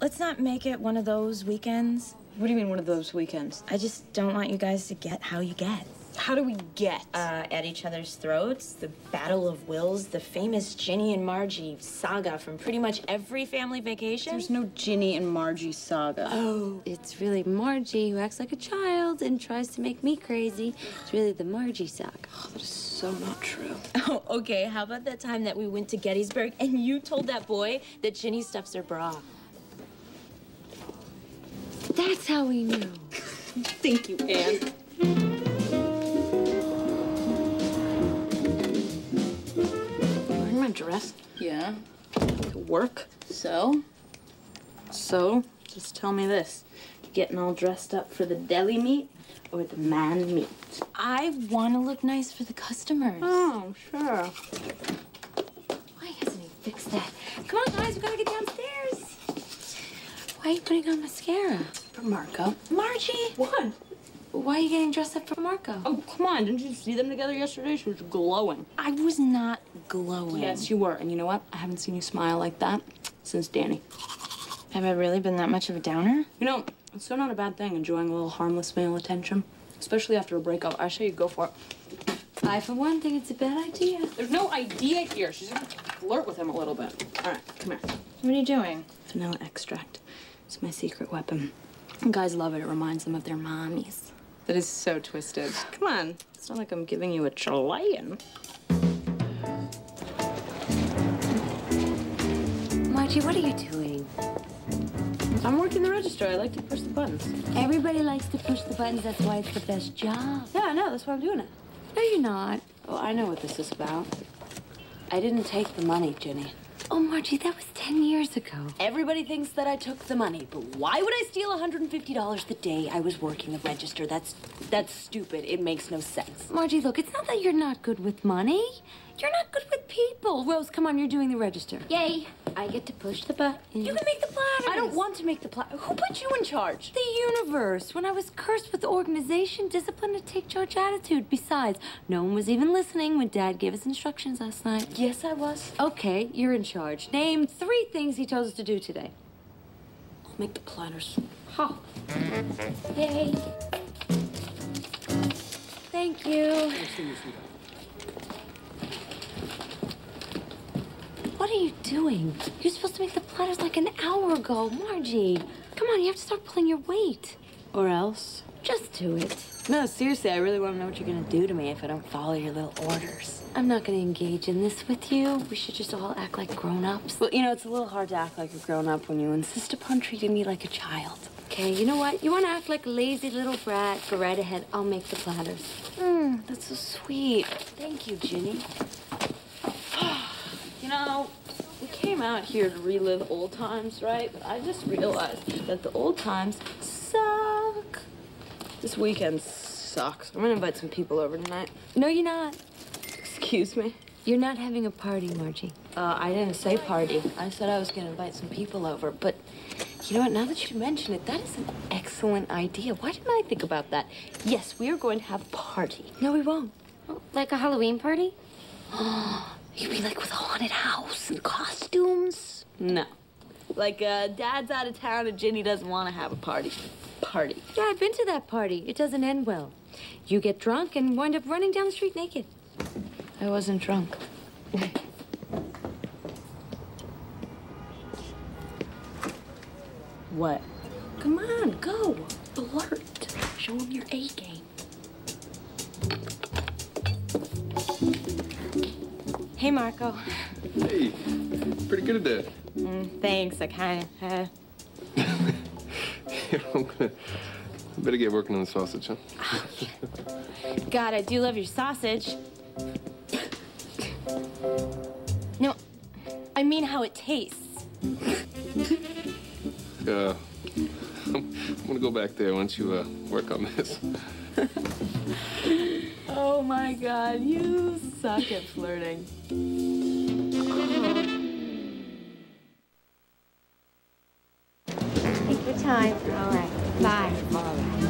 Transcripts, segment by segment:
let's not make it one of those weekends. What do you mean, one of those weekends? I just don't want you guys to get how you get. How do we get? Uh, at each other's throats, the battle of wills, the famous Ginnie and Marjee saga from pretty much every family vacation. There's no Ginnie and Marjee saga. Oh, it's really Marjee who acts like a child and tries to make me crazy. It's really the Marjee saga. Oh, that is so not true. Oh, okay. How about that time that we went to Gettysburg and you told that boy that Ginnie stuffs her bra? That's how we knew. Thank you, Ann. Wearing my dress Yeah. to work. So? So, just tell me this. You getting all dressed up for the deli meat or the man meat? I want to look nice for the customers. Oh, sure. Why hasn't he fixed that? Come on, guys, we gotta get downstairs. Why are you putting on mascara? For Marco. Marjee! What? Why are you getting dressed up for Marco? Oh, come on. Didn't you see them together yesterday? She was glowing. I was not glowing. Yes, you were. And you know what? I haven't seen you smile like that since Danny. Have I really been that much of a downer? You know, it's so not a bad thing enjoying a little harmless male attention. Especially after a breakup. I say you go for it. I, for one, think it's a bad idea. There's no idea here. She's gonna flirt with him a little bit. All right, come here. What are you doing? Vanilla extract. It's my secret weapon. Guys love it. It reminds them of their mommies. That is so twisted. Come on. It's not like I'm giving you a Chilean. Marjee, what are you doing? I'm working the register. I like to push the buttons. Everybody likes to push the buttons. That's why it's the best job. Yeah, I know. That's why I'm doing it. No, you're not. Oh, I know what this is about. I didn't take the money, Jenny. Oh, Marjee, that was 10 years ago. Everybody thinks that I took the money, but why would I steal $150 the day I was working the register? That's that's stupid. It makes no sense. Marjee, look, it's not that you're not good with money. You're not good with people. Rose, come on, you're doing the register. Yay. I get to push the button. You can make the platters. I don't want to make the platter. Who put you in charge? The universe. When I was cursed with organization, discipline, and take charge attitude. Besides, no one was even listening when Dad gave us instructions last night. Yes, I was. Okay, you're in charge. Name three things he told us to do today. I'll make the platters. Ha. Yay. Thank you. What are you doing? You're supposed to make the platters like an hour ago, Marjee. Come on, you have to start pulling your weight. Or else? Just do it. No, seriously, I really want to know what you're gonna do to me if I don't follow your little orders. I'm not going to engage in this with you. We should just all act like grown-ups. Well, you know, it's a little hard to act like a grown up when you insist upon treating me like a child. Okay, you know what? You want to act like a lazy little brat? Go right ahead. I'll make the platters. Mm, that's so sweet. Thank you, Ginnie. You know, we came out here to relive old times, right? But I just realized that the old times suck. This weekend sucks. I'm gonna invite some people over tonight. No, you're not. Excuse me? You're not having a party, Marjee. Uh, I didn't say party. I said I was gonna invite some people over, but you know what? Now that you mention it, that is an excellent idea. Why didn't I think about that? Yes, we are going to have a party. No, we won't. Like a Halloween party? You mean like with a haunted house and costumes? No. Like, uh, Dad's out of town and Ginnie doesn't want to have a party. Party. Yeah, I've been to that party. It doesn't end well. You get drunk and wind up running down the street naked. I wasn't drunk. what? Come on, go. Alert. Show him your A game. Hey, Marco. Hey, pretty good at that. Mm, thanks. I kind of. Uh... I'm gonna better get working on the sausage, huh? God, I do love your sausage. No, I mean how it tastes. Uh, I'm gonna go back there once you uh, work on this. Oh my god, you suck at flirting. Take your time. All right. Bye. All right.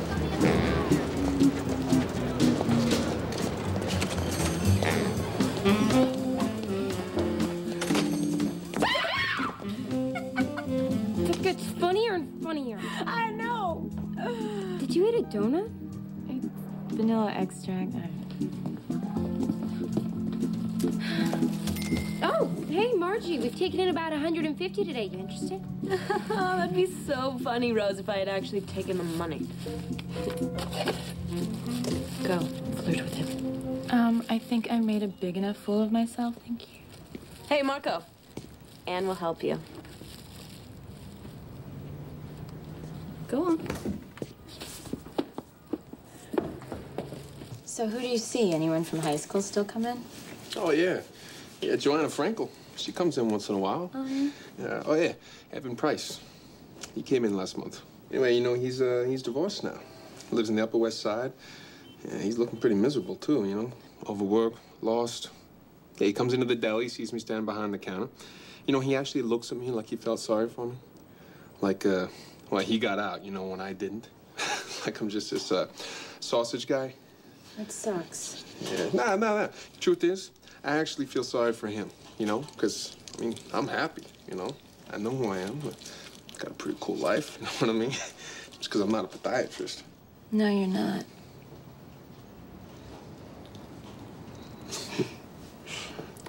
Took gets funnier and funnier. I know. Did you eat a donut? Vanilla extract. Oh, hey, Marjee. We've taken in about 150 today. You interested? Oh, that'd be so funny, Rose, if I had actually taken the money. Go. Flirt with him. Um, I think I made a big enough fool of myself. Thank you. Hey, Marco. Ann will help you. Go on. So who do you see? Anyone from high school still come in? Oh, yeah. Yeah, Joanna Frankel. She comes in once in a while. Oh, yeah? Yeah. Oh, yeah. Evan Price. He came in last month. Anyway, you know, he's, uh, he's divorced now. Lives in the Upper West Side. Yeah, he's looking pretty miserable, too, you know? Overworked, lost. Yeah, he comes into the deli, sees me standing behind the counter. You know, he actually looks at me like he felt sorry for me. Like, uh, well, he got out, you know, when I didn't. like I'm just this, uh, sausage guy. That sucks. Yeah, nah, nah, nah. Truth is, I actually feel sorry for him, you know? Because, I mean, I'm happy, you know? I know who I am. I've got a pretty cool life, you know what I mean? Just because I'm not a podiatrist. No, you're not.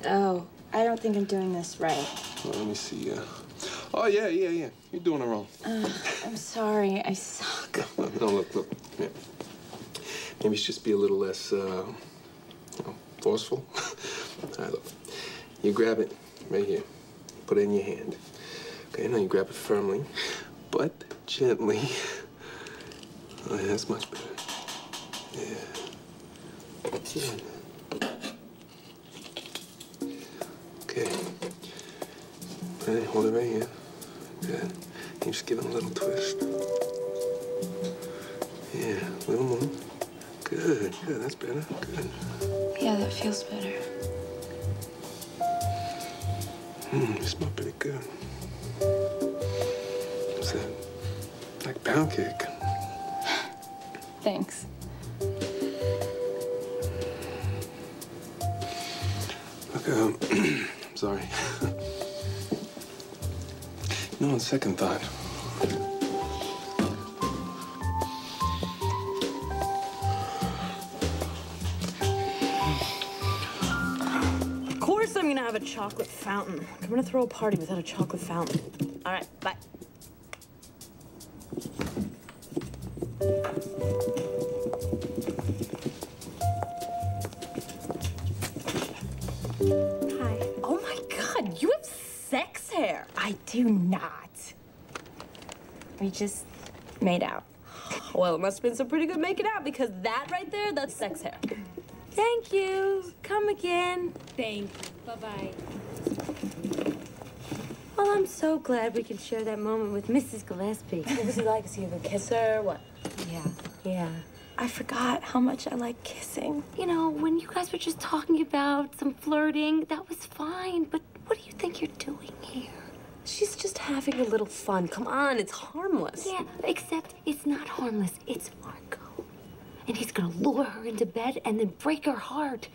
oh, I don't think I'm doing this right. Well, let me see. Uh... Oh, yeah, yeah, yeah. You're doing it wrong. Uh, I'm sorry. I suck. No, no, look, look. Yeah. Maybe it's just be a little less, uh, you know, forceful. All right, look. You grab it right here. Put it in your hand. Okay, now you grab it firmly, but gently. Oh, yeah, that's much better. Yeah. Yeah. Okay. Ready? Hold it right here. Good. You just give it a little twist. Good, good. That's better. Good. Yeah, that feels better. Hmm, you smell pretty good. What's that? Like pound cake. Thanks. Look, um, sorry. no, on second thought. Of I'm gonna have a chocolate fountain. I'm gonna throw a party without a chocolate fountain. All right, bye. Hi. Oh my god, you have sex hair. I do not. We just made out. Well, it must have been some pretty good making out because that right there, that's sex hair. Thank you. Come again. Bye-bye. Well, I'm so glad we can share that moment with Mrs. Gillespie. What was he like? Is he kisser? What? yeah. Yeah. I forgot how much I like kissing. You know, when you guys were just talking about some flirting, that was fine. But what do you think you're doing here? She's just having a little fun. Come on, it's harmless. Yeah, except it's not harmless. It's Marco. And he's gonna lure her into bed and then break her heart.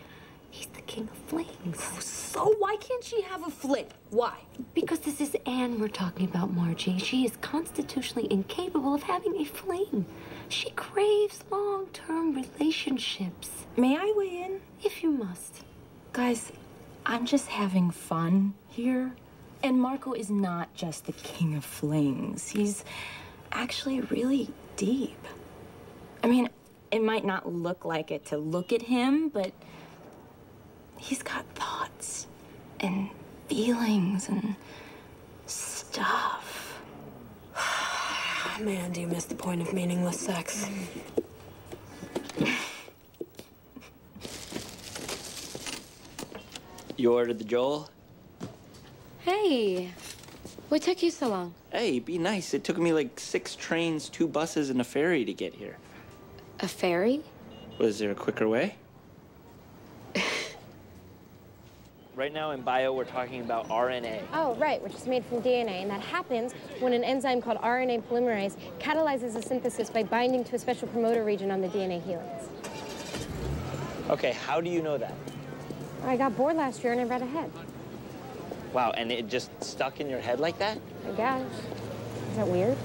He's the king of flings. So why can't she have a fling? Why? Because this is Ann we're talking about, Marjee. She is constitutionally incapable of having a fling. She craves long term relationships. May I weigh in? If you must. Guys, I'm just having fun here. And Marco is not just the king of flings. He's actually really deep. I mean, it might not look like it to look at him, but he's got thoughts and feelings and stuff. Man, do you miss the point of meaningless sex? You ordered the Joel? Hey, what took you so long? Hey, be nice. It took me like six trains, two buses, and a ferry to get here. A ferry? Was there a quicker way? Right now in bio, we're talking about RNA. Oh, right, which is made from DNA, and that happens when an enzyme called RNA polymerase catalyzes the synthesis by binding to a special promoter region on the DNA helix. Okay, how do you know that? I got bored last year and I read ahead. Wow, and it just stuck in your head like that? I guess. Is that weird?